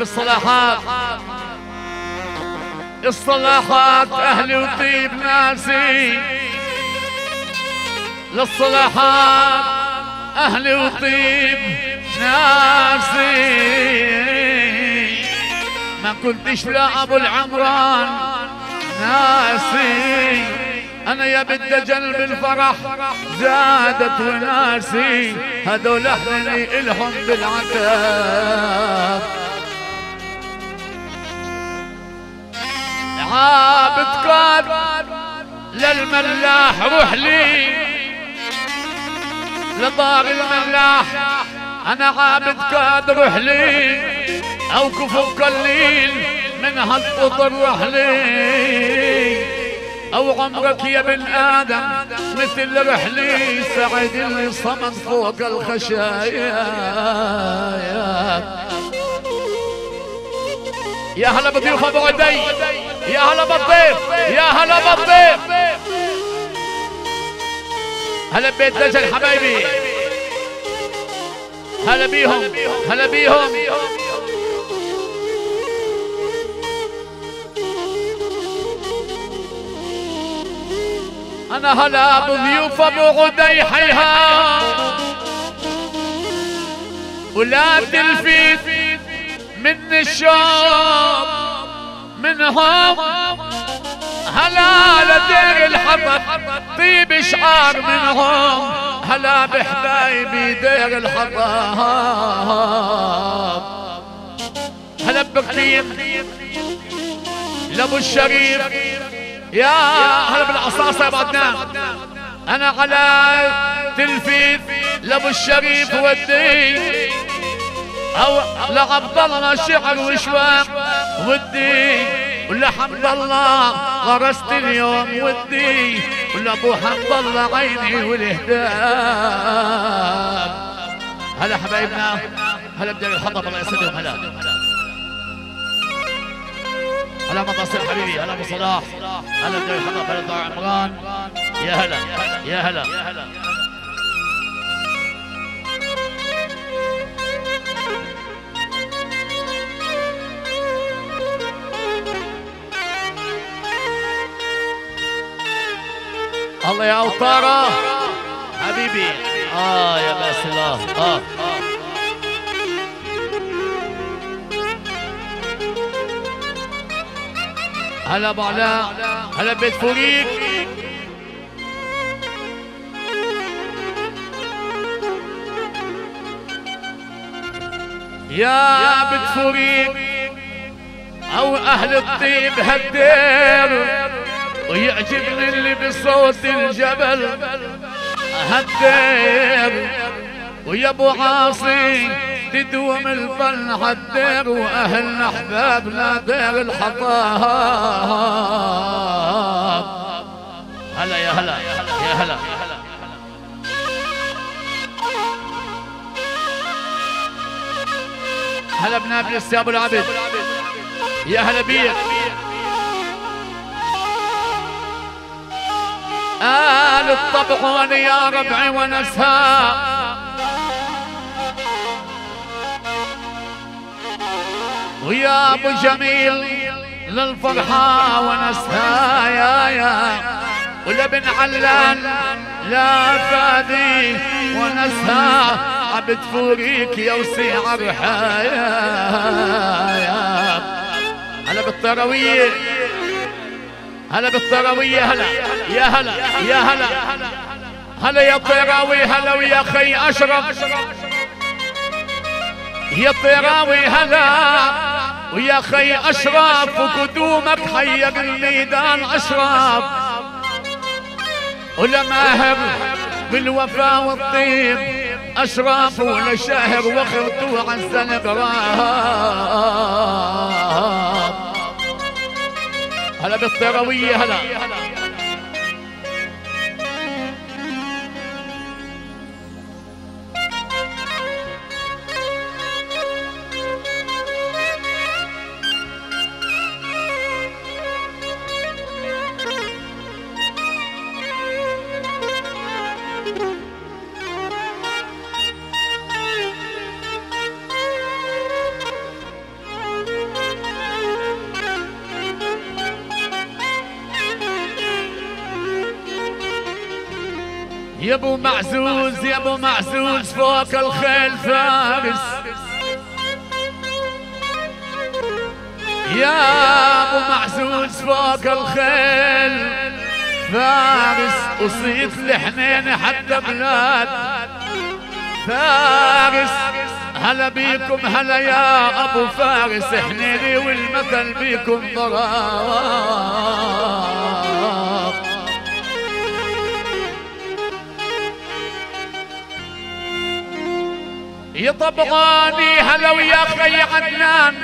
بالصلاحات. الصلاحات أهلي وطيب ناسي للصلاحات أهلي وطيب ناسي ما كنتش لا أبو العمران ناسي أنا يا بدي جلب الفرح زادت وناسي هذول أهلي إلهم بالعتاب قاد للملاح روح لي. لدار الملاح أنا عابد قاد روح لي. أو كفو قليل من هالقطر رحلي أو عمرك يا ابن آدم مثل رحلي سعد الصمد فوق الخشايا. يا هلا بضيوف ابو عدي. يا هلا بالضيف يا هلا بالضيف هلا ببيت دجل حبايبي. هلا بيهم. هلا بيهم. أنا هلا بضيوف أبو عدي حيها. ولا تلفت. من الشام منهم هلا لدير الحطب طيب شعار منهم هلا بحبايبي دير الحطب هلا بقديم لابو الشريف. يا هلا بالعصاصة يا بعدنا أنا على تلفيت لأبو الشريف ودي. أو لعبد الله شعر وشواق ودي ولا حمد الله غرست اليوم ودي ولا أبو حمد الله عيني والهداب هلا حبايبنا هلا بدل الحطب الله يسلمهم هلا. هلا متصل حبيبي هلا أبو صلاح هلا بدل الحطب هلا ضاع عمران. يا هلا يا هلا يا هلا. الله يا أوطارة حبيبي. آه يا باس الله آه, آه. هلا ابو علاء هلا بيت فوريك يا بيت فوريك أو أهل الطيب هالدير ويعجبني اللي بصوت الجبل. هالدير ويا أبو عاصي تدوم الفن حالدير وأهلنا أحبابنا دير الحطاب. هلا يا هلا يا هلا. هلا بنابلس يا أبو العبد يا هلا بيك. آل الطبع يا ربعي ونسها ويا ابو جميل للفرحة ونسها يا يا. ولبن علان لا فادي ونسها عبد فوريك يا وسيع الرحايا. هلا بالطرويه هلا بالطراوية هلا. يا هلا يا هلا. هلا يا طيراوي هلا ويا خي أشرف. يا طيراوي هلا. ويا خي أشرف وقدومك حير الميدان أشرف. ولا ماهر بالوفا والطيب أشرف ولا شاهر وخرتو عز الغراب هلا بالطيروية هلا. أبو معزوز يا أبو معزوز فوق الخيل فارس. يا أبو معزوز فوق الخيل فارس. وصيت لحنين حتى بلاد. فارس هلا بيكم هلا يا أبو فارس. حنيني والمثل بيكم ضراب يطبغاني هلا ويا خي عدنان.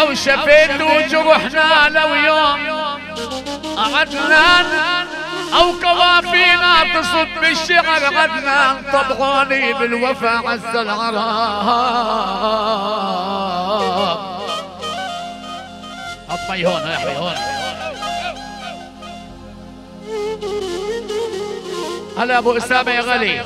أو شفيتوا جرحنا لو يوم عدنان أو قوافينا تصد بالشعر عدنان. طبغوني بالوفا عز العراب اطمي هون يا احمي هون. هلا أبو أسامة يا غالي.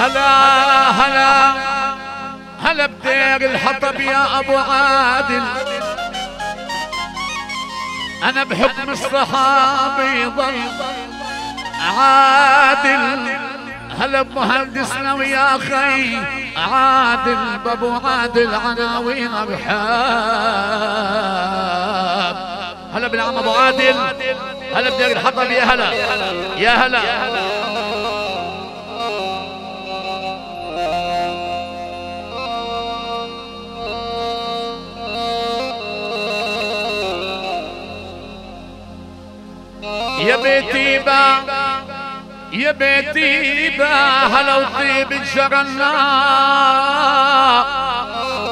هلا هلا هلا بدير الحطب يا أبو عادل. أنا بحكم الصحابي ظل عادل. هلا بمهندسنا ويا خي عادل بابو عادل عناوين ارحاب هلا بالعم أبو عادل. هلا بدير الحطب يا هلا يا هلا. يا بيتي با يا بيتي با هلا وطيب شغلنا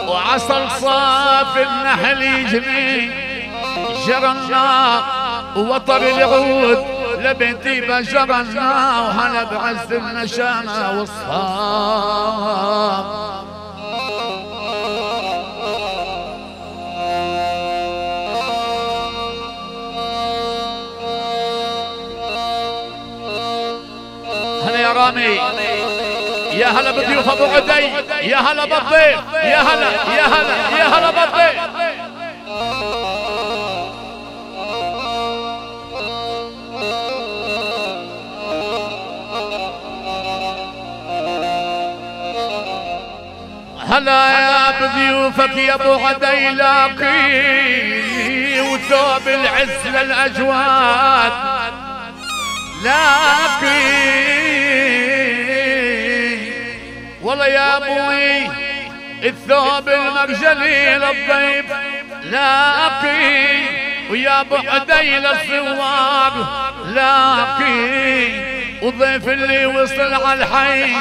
وعسل صاف النحل يجني جرنا ووطر العود لبيتي با جرنا وهلا بعز النشامة والصام هلا يا هلا بضيوف ابو عدي. يا هلا بالضيف يا هلا يا هلا يا هلا بالضيف هلا يا بضيوفك يا ابو عدي لاقيني وثوب العز للاجواد لاقي والله يا أبوي الثوب المرجلي للضيف لاقي ويا ابو عدي للثواب لاقي والضيف اللي وصل على الحي.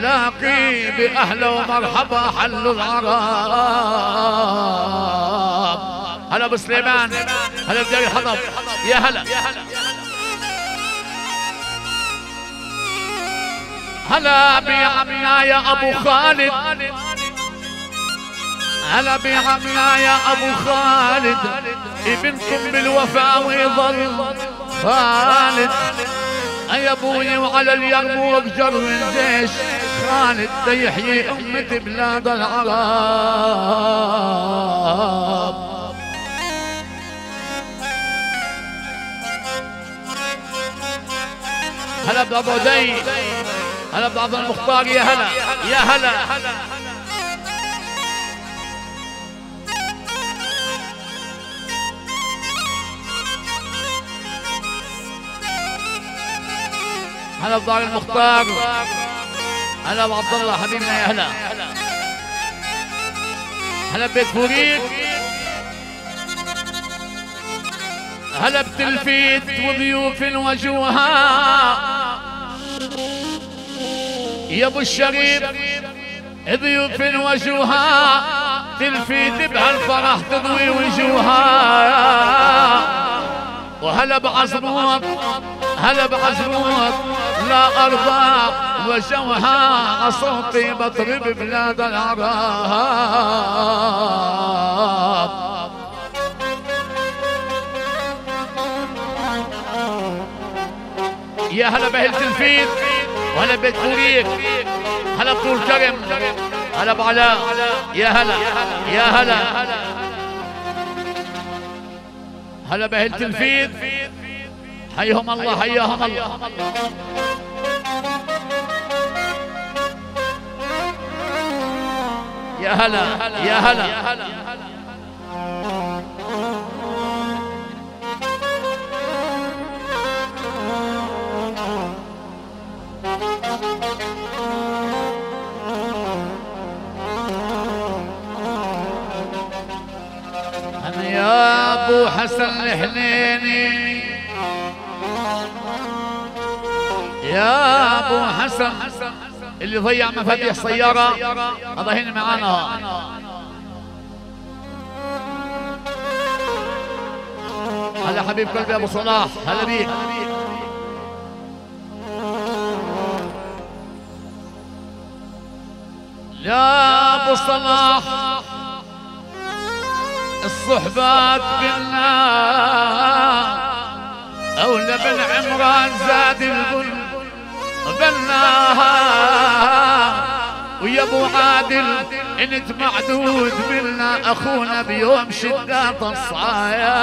لاقي بأهله ومرحبا حلوا العراب هلا أبو سليمان هلا بدير الحطب. يا هلا. هلا بعمنا يا أبو خالد. هلا بعمنا يا أبو خالد. ابنكم بالوفاء ويظل خالد. يا أبوي وعلى اليرموك جر الجيش خالد. يحيي أمة بلاد العرب. هلا بأبو دي هلا بعبد المختار يا هلا يا هلا. هلا بدار المختار. هلا بعبد الله حبيبنا يا هلا. هلا ببيت فوريك هلا بتلفيت وضيوف وجوها يا أبو الشريف ضيوف وجوها تلفيت بهالفرح تضوي وجوها وهلا بعزموت هلا بعزموت لا أرضى وجوها صوتي بطرب بلاد العرب يا هلا بهل وهلا بيت فوريك هلا بطول كرم هلا بعلاء يا هلا يا هلا. هلا بهل تلفيد حيهم الله حياهم الله. يا هلا يا هلا. يا أبو حسن الحنيني يا أبو حسن اللي ضيع مفاتيح سيارة هذا هنا معانا. هلا حبيب قلبي أبو صلاح هلا بيك. يا أبو صلاح. الصحبات بنا أولى بن عمران زاد البن بناها ويا أبو عادل إنت معدود منا أخونا بيوم شدات الصعايا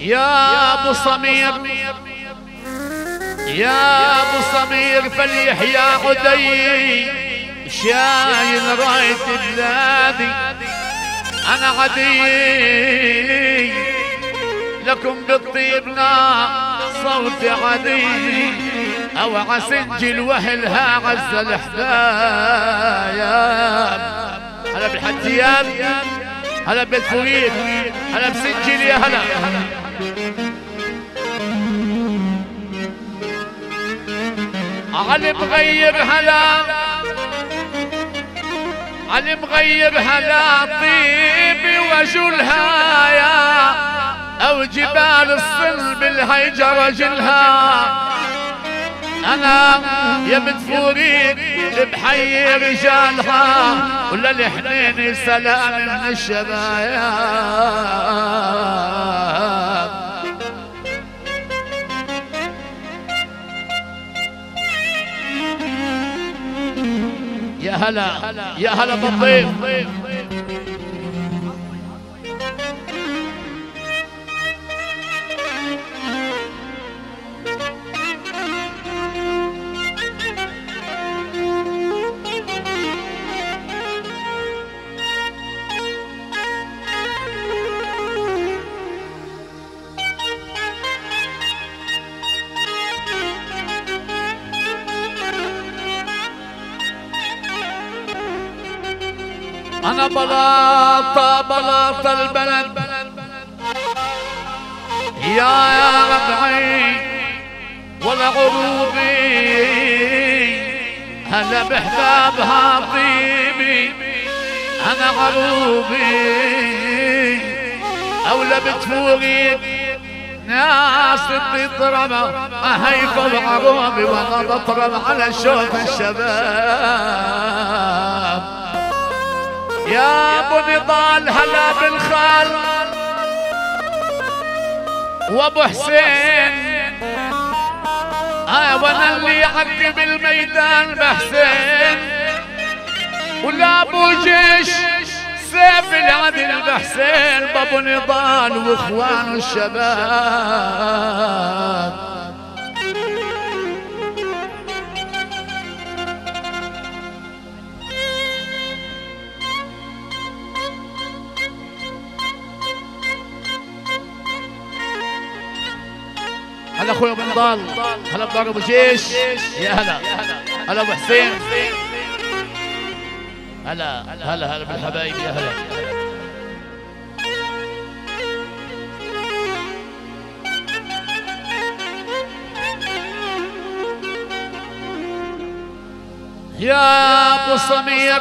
يا أبو صمير يا أبو صمير فليحيى عدي شايل راية بلادي أنا عدي لكم بالطيبنا صوت عدي أو عسنج الوهلها عز الأحباب. هلا بالحجيات هلا بالفويد هلا بسجل يا هلا. علي مغير هلا؟ علي مغير هلا طيبي وجلها يا أو جبال الصلب الهيجر رجلها أنا يا مدفورين بحي رجالها ولا الحنين سلام من هلا. يا هلا بالضيف. أنا بلاطة بلاطة البلد يا يا ربعي ولا عروبي هلا بحبابها طيبي أنا عروبي أولى بتفوري ناس تضرب هيفا بعروبي وأنا بطرب على شوف الشباب. يا أبو نضال هلا بالخال. وأبو حسين. آه وأنا اللي عقب الميدان بحسين ولا أبو جيش سيف العدل بحسين بابو نضال وإخوانه الشباب. أخويا أبو نضال هلا بدار أبو جيش. يا هلا. هلا أبو حسين. هلا. هلا هلا بالحبايب يا هلا. يا أبو سمير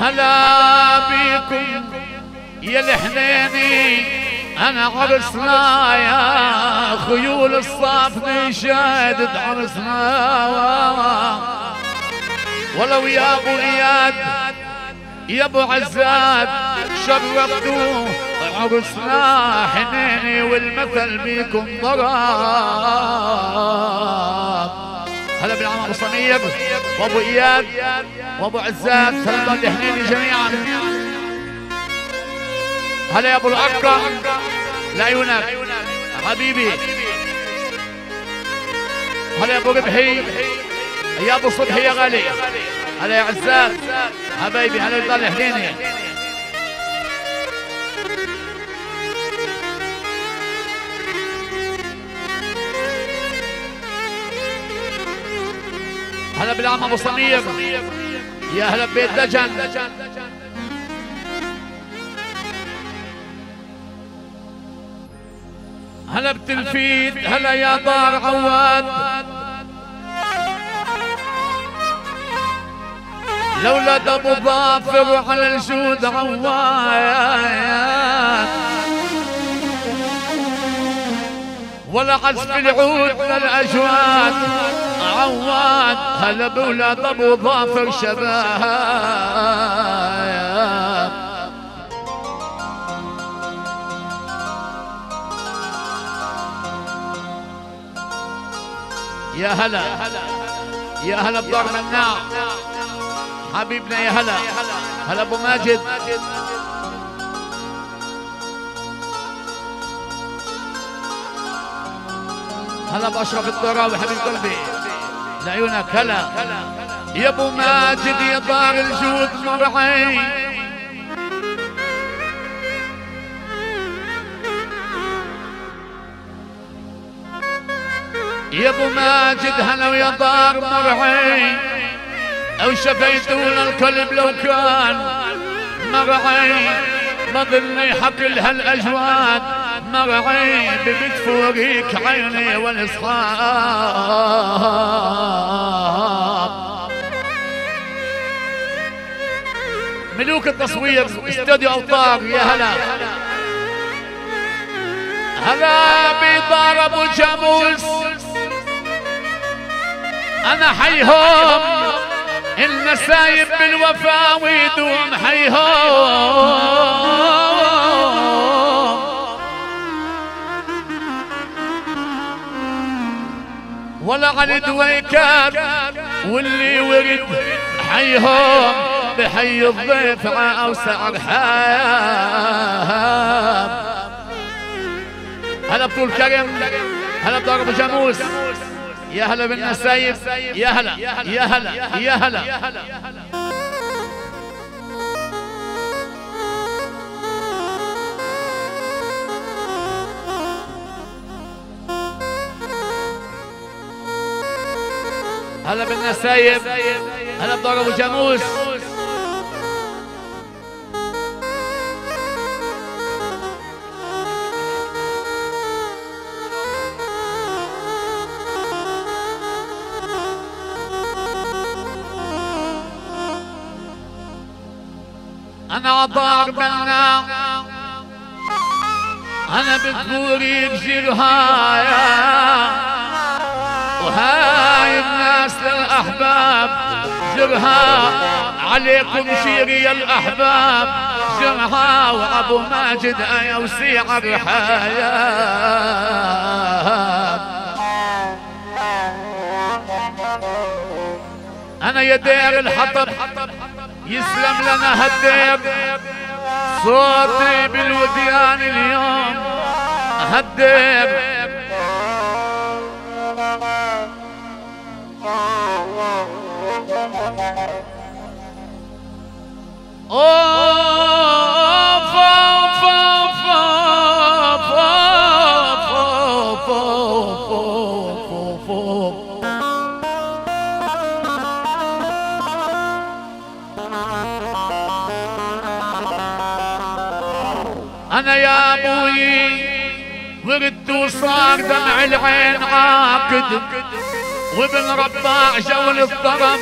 هلا بيكم يا الحنيني. أنا عرسنا يا خيول الصاف نشادد عرسنا. ولو يا أبو إياد يا أبو عزاد شرفتوا عرسنا حنيني والمثل بيكم ضرب. هلا بالعم ابو صمير وأبو إياد وأبو عزاد سلام الحنيني جميعا. هلا يا أبو الاكرم لعيونك حبيبي. هلا يا أبو ربحي. يا أبو صبحي يا غالي. هلا يا عزاد حبايبي هلا يضل حنيني هلا بالعم أبو صميم. يا هلا ببيت دجن. هلا بتلفيت هلا يا دار عواد. لولد ابو ظافر على الجود عواد. ولا عزف العود للاجواد عواد هلا بولاد ابو ظافر شباب. يا هلا. يا هلا بدار مناع حبيبنا يا هلا. هلا أبو ماجد. هلا باشرف الضراوي حبيب قلبي. لعيونك. هلا. يا أبو ماجد يا دار الجود مرعي يا ابو ماجد هلا ويا دار مرعي أو شفيتونا الكلب لو كان مرعي بظلني حقل هالاجواد مرعي ببت فوقيك عيني والإصحاب. ملوك التصوير استوديو أوطار يا هلا. هلا بدار جاموس. أنا حيهم النسايب بالوفا ويدوم حيهم. ولا علي دويكات واللي ورد حيهم بحي الضيف أوسع رحاب هلا بطول كرم هلا بضرب جاموس. يا هلا بالنسايب يا هلا يا هلا يا هلا هلا بالنسايب هلا بضرب جاموس. أنا عطار منا أنا بتقولي بجرهايا وهاي الناس للأحباب. جرها عليكم شيري الأحباب. جرها وأبو ماجد أيا وسيع الرحايا. أنا يا دير الحطب. يسلم لنا هالدير صوتي بالوديان اليوم. هالدير اوف وصار دمع العين عاقد. وابن رباع جول الضرب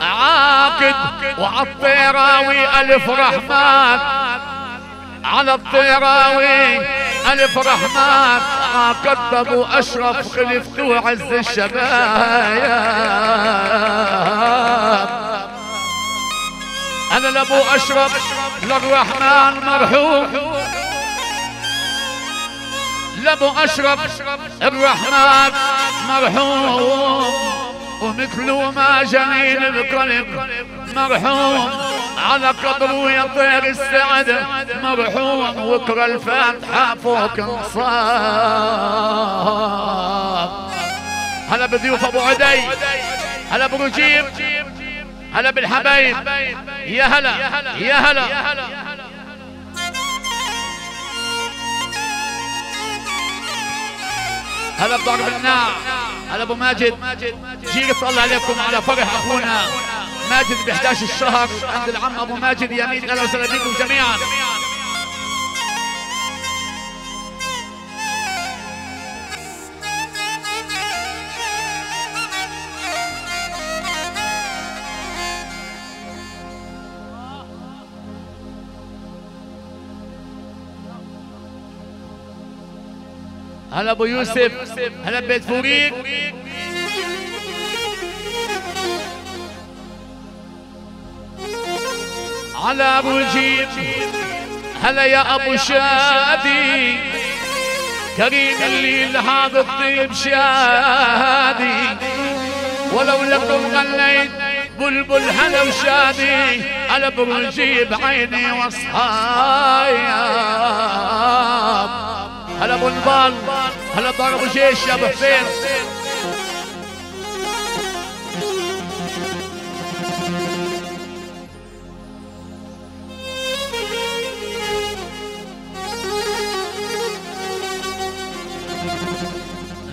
عاقد. وعالطيراوي ألف رحمن. على الطيراوي ألف رحمن. عاقدت أبو أشرف خلفته عز الشباب. أنا لأبو أشرف للرحمن مرحوم. لأبو أشرف الرحمن مرحوم ومثل ما جنين القلب مرحوم. على قبره يطير السعد مرحوم وكر الفاتحة فوق انصاب هلا بضيوف أبو عدي هلا برجيب هلا بالحبايب. يا هلا يا هلا هلا. بضرب النار. هلا أبو ماجد. جيل يطلع عليكم على فرح أخونا ماجد ب 11 الشهر. عند العم أبو ماجد يمين أهلا وسهلا بكم جميعا. هلا أبو يوسف هلا بيت فوريك على أبو جيب هلا يا أبو شادي. كريم الليل هذا الطيب شادي ولو لكم غنيت بلبل هلا وشادي على أبو جيب عيني واصحاب هلا أبو هلا ضرب جيش يا أبو حسين.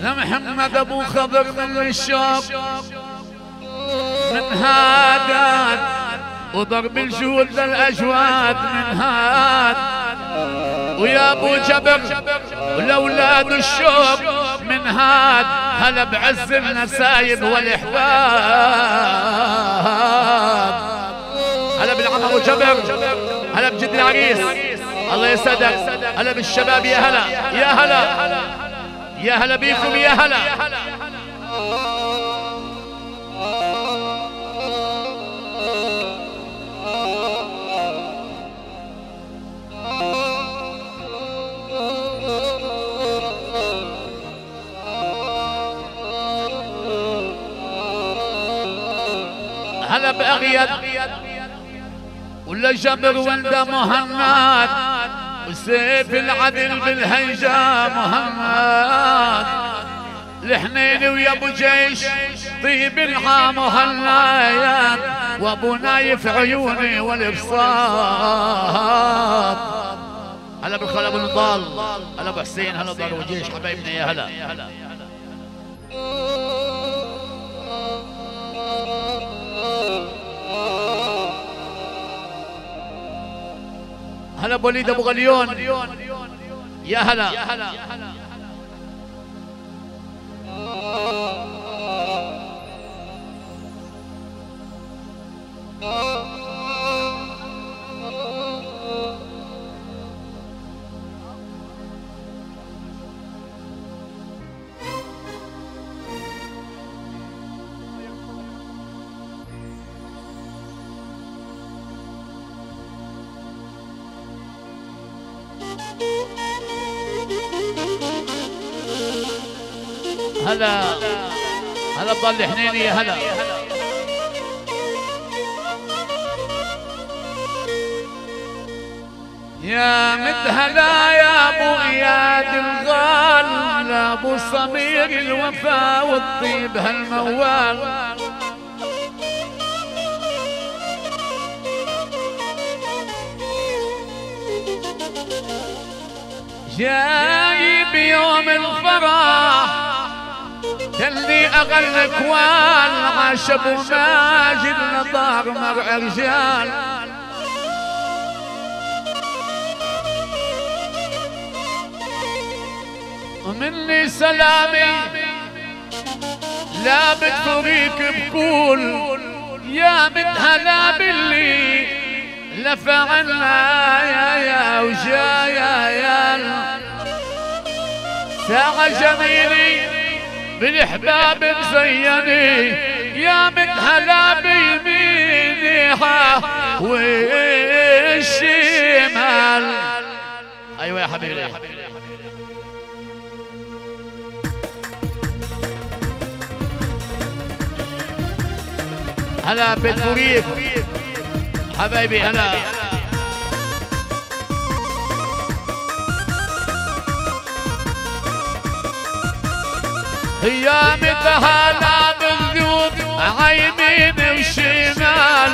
لمحمد أبو خضر من الشوق من هادان وضرب الجود للأجواد من هاد. ويا أبو جبر والاولاد الشوق من هاد هلا بعز النسايب والاحباب هلا بالعم أبو جبر؟ هلا بجد العريس؟ الله يسعدك. هلا بالشباب يا هلا يا هلا يا هلا بيكم يا هلا. هلا بأغيد ولا جبر ولد مهند وسيف العدل بالهيجا مهند الحنين ويا أبو جيش طيب العام وهاللايات وأبو نايف عيوني والإبصار. هلا بالخال أبو نضال هلا أبو حسين هلا ضرب جيش حبايبنا يا هلا. هلا ابو وليد ابو غليون يا هلا هلا هلا بضل حنيني يا هلا. يا مدهلا يا أبو إياد الغال أبو صمير الوفا والطيب هالموال. جاي بيوم الفرح يلي اغنك والعشب ماجد نضار مرع رجال مني سلامي لا بتفريك بقول يا من هلا باللي لفعنا يا يا وجايا يا ساعة جميلة بالحباب مزيني يا من هلا بيميني والشمال أيوه يا حبيبي. هلا فريق حبايبي هلا. يا متهانة بالجود عيمين وشمال